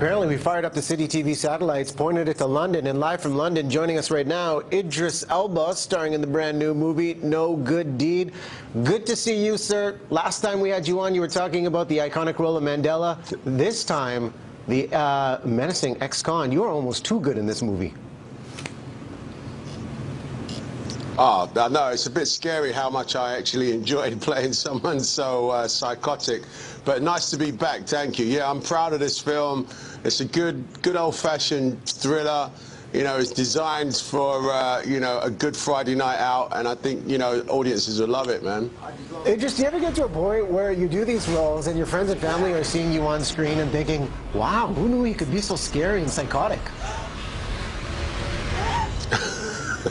Apparently, we fired up the City TV satellites, pointed it to London, and live from London, joining us right now, Idris Elba, starring in the brand new movie No Good Deed. Good to see you, sir. Last time we had you on, you were talking about the iconic role of Mandela. This time, the uh, menacing ex-con. You are almost too good in this movie. Oh, know, it's a bit scary how much I actually enjoyed playing someone so uh, psychotic. But nice to be back, thank you. Yeah, I'm proud of this film. It's a good, good old-fashioned thriller. You know, it's designed for, uh, you know, a good Friday night out, and I think, you know, audiences will love it, man. It just, do you ever get to a point where you do these roles and your friends and family are seeing you on screen and thinking, wow, who knew he could be so scary and psychotic?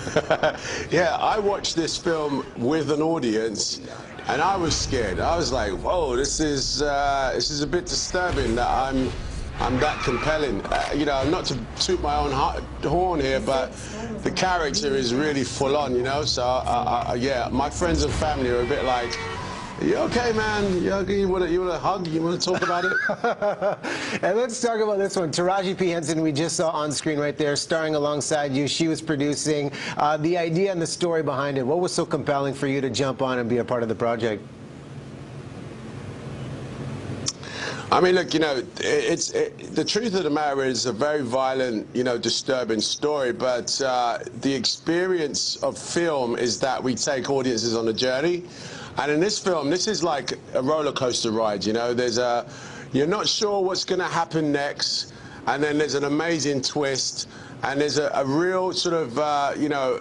yeah, I watched this film with an audience, and I was scared. I was like, "Whoa, this is uh, this is a bit disturbing that I'm I'm that compelling." Uh, you know, not to toot my own horn here, but the character is really full on. You know, so uh, uh yeah, my friends and family are a bit like. You okay, man? You, okay? you want to you want hug? You want to talk about it? and let's talk about this one. Taraji P Henson, we just saw on screen right there, starring alongside you. She was producing uh, the idea and the story behind it. What was so compelling for you to jump on and be a part of the project? I mean, look, you know, it's it, the truth of the matter is a very violent, you know, disturbing story. But uh, the experience of film is that we take audiences on a journey. And in this film, this is like a roller coaster ride, you know. There's a, you're not sure what's going to happen next, and then there's an amazing twist, and there's a, a real sort of, uh, you know,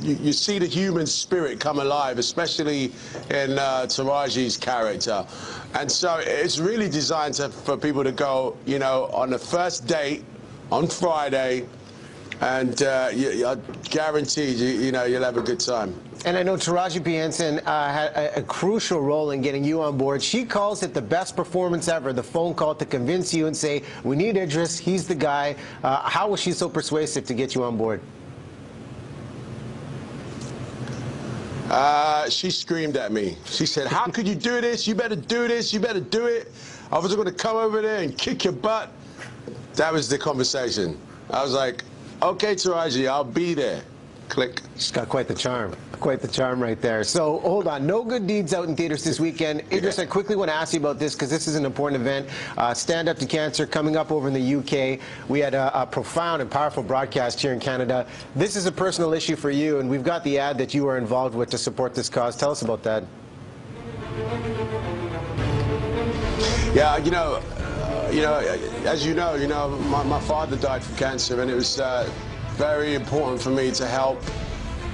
you, you, see the human spirit come alive, especially in uh, Taraji's character. And so it's really designed to, for people to go, you know, on the first date on Friday, and uh, you, I guarantee you, you know, you'll have a good time. And I know Taraji P. Henson uh, had a, a, crucial role in getting you on board. She calls it the best performance ever, the phone call to convince you and say, we need Idris, he's the guy. Uh, how was she so persuasive to get you on board? Uh, she screamed at me. She said, how could you do this? You better do this. You better do it. I was going to come over there and kick your butt. That was the conversation. I was like, okay, Taraji, I'll be there. Click. She's got quite the charm. Quite the charm right there. So hold on. No Good Deeds out in theaters this weekend. Idris, I quickly want to ask you about this because this is an important event. Uh, Stand Up to Cancer coming up over in the UK. We had a, a, profound and powerful broadcast here in Canada. This is a personal issue for you, and we've got the ad that you are involved with to support this cause. Tell us about that. Yeah, you know, uh, you know, as you know, you know, my, my father died from cancer, and it was. Uh, very important for me to help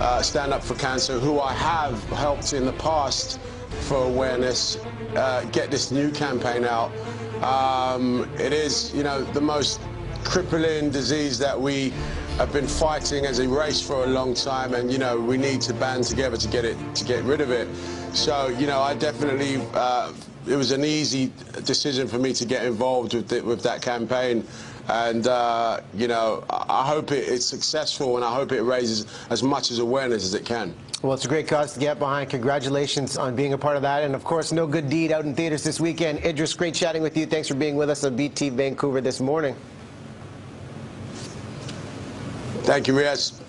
uh, Stand Up for Cancer, who I have helped in the past for awareness, uh, get this new campaign out. Um, it is, you know, the most crippling disease that we have been fighting as a race for a long time, and you know, we need to band together to get it to get rid of it. So, you know, I definitely. Uh, it was an easy decision for me to get involved with, the, with that campaign. And, uh, you know, I hope it, it's successful and I hope it raises as much as awareness as it can. Well, it's a great cause to get behind. Congratulations on being a part of that. And, of course, No Good Deed out in theaters this weekend. Idris, great chatting with you. Thanks for being with us on BT Vancouver this morning. Thank you, Riaz.